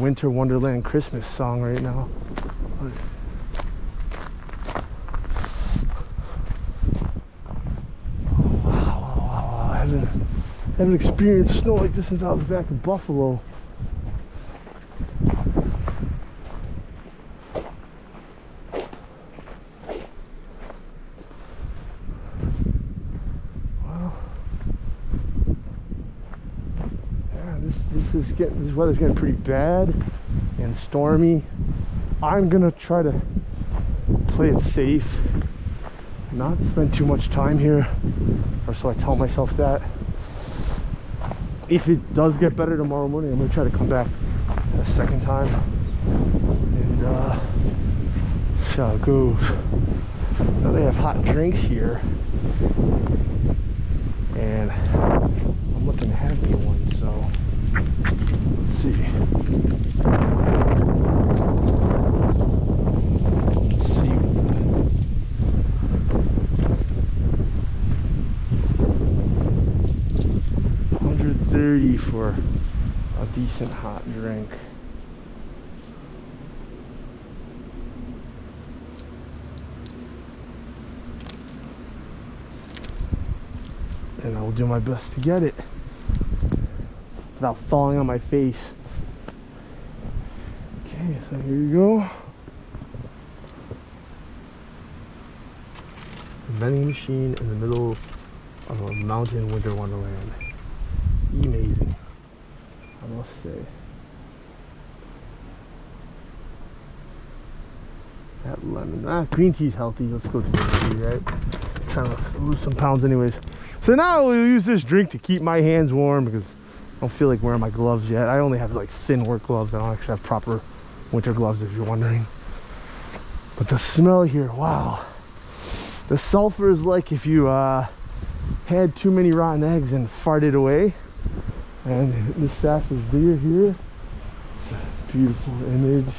Winter Wonderland Christmas song right now. Wow. I haven't, haven't experienced snow like this since I was back in Buffalo. Wow. Yeah, this is getting this weather's getting pretty bad and stormy. I'm gonna try to play it safe, not spend too much time here, or so I tell myself that. If it does get better tomorrow morning, I'm gonna try to come back a second time and uh, see how goes. Now they have hot drinks here, and I'm looking to have me. So let's see. See. Hundred thirty for a decent hot drink. And I will do my best to get it without falling on my face. Okay, so here you go. vending machine in the middle of a mountain winter wonderland. Amazing, I must say. That lemon, ah, green tea's healthy. Let's go to green tea, right? Trying to lose some pounds, anyways. So now we'll use this drink to keep my hands warm because don't feel like wearing my gloves yet. I only have like thin work gloves. I don't actually have proper winter gloves, if you're wondering. But the smell here, wow. The sulfur is like if you uh, had too many rotten eggs and farted away. And the staff is deer here. Beautiful image.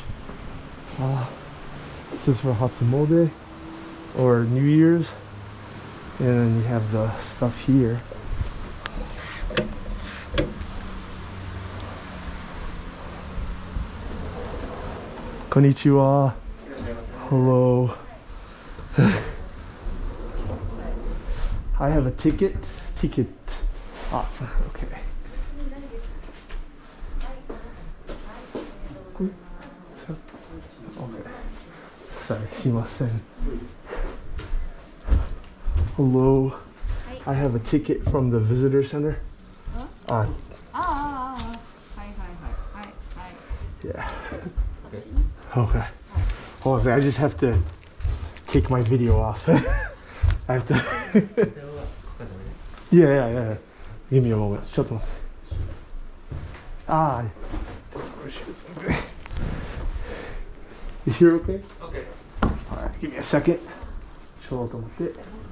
Uh, this is for Hatsumode or New Year's. And then you have the stuff here. Konnichiwa. Hello. I have a ticket. Ticket ah, off. Okay. Okay. Sorry, simasen. Hello. I have a ticket from the visitor center. Ah. ah, ah. Hi, hi, hi. Hi, hi. Yeah. Okay. Hold on a second. I just have to take my video off. I have to. yeah, yeah, yeah. Give me a moment. Shut up. Ah. Okay. Is here okay? Okay. Alright, give me a second. ちょっと待って。